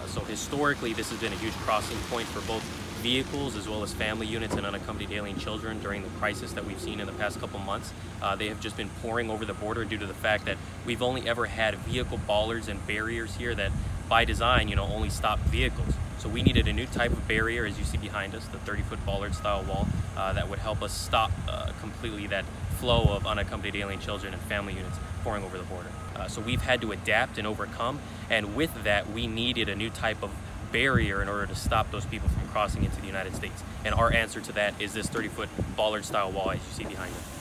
Uh, so historically, this has been a huge crossing point for both vehicles as well as family units and unaccompanied alien children during the crisis that we've seen in the past couple months. Uh, they have just been pouring over the border due to the fact that we've only ever had vehicle bollards and barriers here that by design, you know, only stop vehicles. So we needed a new type of barrier, as you see behind us, the 30-foot bollard style wall, uh, that would help us stop uh, completely that flow of unaccompanied alien children and family units pouring over the border. Uh, so we've had to adapt and overcome, and with that, we needed a new type of barrier in order to stop those people from crossing into the United States. And our answer to that is this 30-foot bollard style wall as you see behind us.